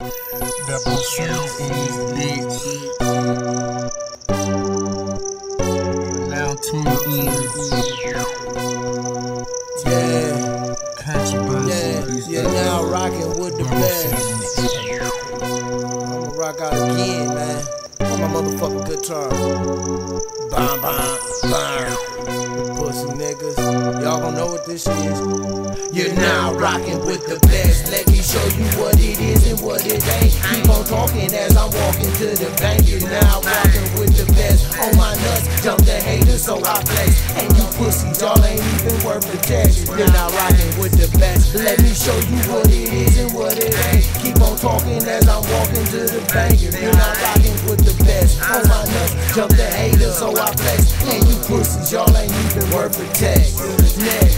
Double shoes in this bitch. Now tune in. Yeah, yeah, you're now rocking with the best. I'ma rock out again, man. On my motherfucking guitar. Bam, bam, bam. Pussy niggas. Y'all gon' know what this is. You're now rocking with the best. Let me show you what it is talking as I'm walking to the bank. Now rocking with the best. On my nuts, jump the haters, so I flex. And you pussies, y'all ain't even worth the text. You're now rocking with the best. Let me show you what it is and what it ain't. Keep on talking as I'm walking to the bank. You're now rocking with the best. On my nuts, jump the haters, so I flex. And you pussies, y'all ain't even worth a text.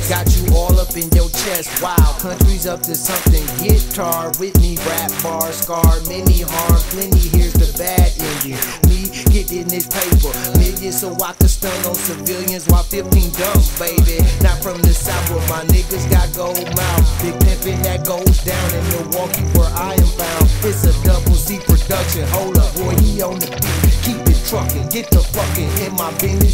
Got you all up in your chest. Wow, Countree's up to something. Guitar with me, rap bar, scar, many harm, plenty. Here's the bad ending. Me getting this paper, millions so I can stun on civilians while 15 dumb, baby. Not from the south, but my niggas got gold mouth. Big pimpin' that goes down in Milwaukee where I am found. It's a double C production. Hold up, boy, he on the beat. Keep it truckin', get the fuckin' in my business.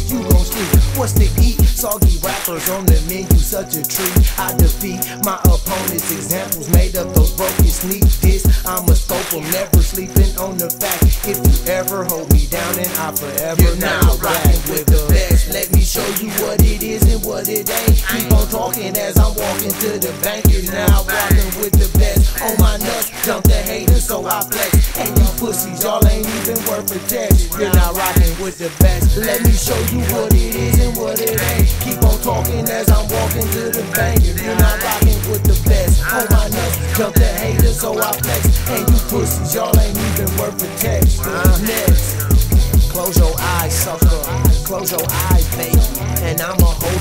What's to eat? Soggy rappers on the menu, such a treat. I defeat my opponents. Examples made up those broken sneak this. I'm a scope, I'm never sleeping on the fact. If you ever hold me down, then I forever You're now rocking show you what it is and what it ain't. Keep on talking as I'm walking to the bank. You're now rocking with the best. On my nuts, dump the haters, so I flex. And you pussies, y'all ain't even worth a text. You're now rocking with the best. Let me show you what it is and what it ain't. Keep on talking as I'm walking to the bank. You're not rocking with the best. On my nuts, dump the haters, so I flex. And you pussies, y'all ain't even worth a text. Next. Close your eyes, sucker. Close your eyes. And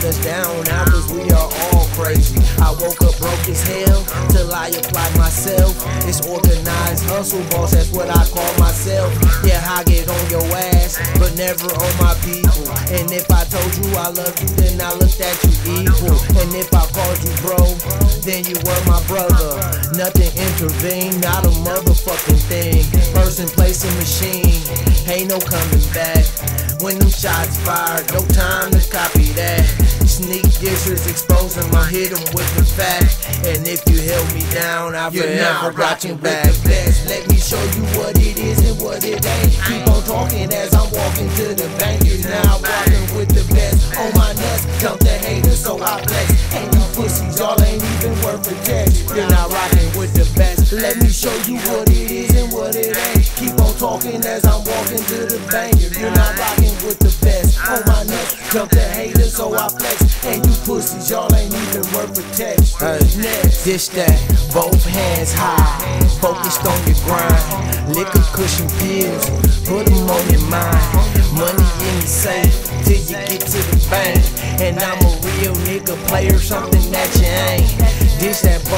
Down now, cause we are all crazy. I woke up broke as hell till I apply myself. It's organized hustle, boss, that's what I call myself. Yeah, I get on your ass, but never on my people. And if I told you I love you, then I looked at you evil. And if I called you bro, then you were my brother. Nothing intervened, not a motherfucking thing. Person, place, and machine. Ain't no coming back. When them shots fired, no time to copy that. Sneak dissers exposing my hit 'em with the fact. And if you held me down, I You're forever got you rocking with back. the best. Let me show you what it is and what it ain't. Keep on talking as I'm walking to the bank. You're now rocking with the best. On my nuts, dump the haters, so I flex. And you pussies, y'all ain't even worth a text. You're now rocking with the best. Let me show you what it is talking as I'm walking to the bank. If You're not rocking with the best. On my nuts, dump the haters, so I flex. And you pussies, y'all ain't even worth a text. Next, Dish that, both hands high, focused on your grind. Liquor cushion pills, put 'em on your mind. Money in the safe till you get to the bank. And I'm a real nigga player, something that you ain't.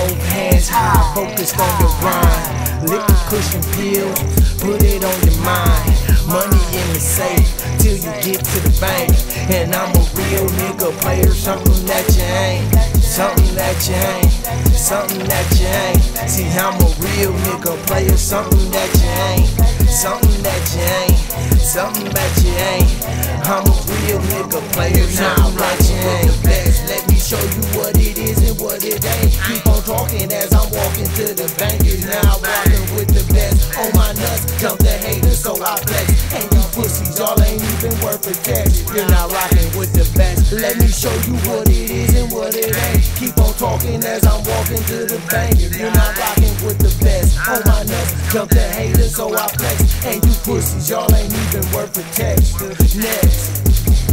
Both hands high, focused on your grind. Liquor cushion peel, put it on your mind. Money in the safe till you get to the bank. And I'm a real nigga player, something that you ain't. Something that you ain't, something that you ain't. See, I'm a real nigga player, something that you ain't, something that you ain't, something that you ain't. I'm a real nigga player, something that you ain't. the. Let me show you what to the bank. You're now rocking with the best. On my nuts, dump the haters, so I flex. And you pussies, y'all ain't even worth a text. You're not rocking with the best. Let me show you what it is and what it ain't. Keep on talking as I'm walking to the bank. You're not rocking with the best. On my nuts, dump the haters, so I flex. And you pussies, y'all ain't even worth a text. Next.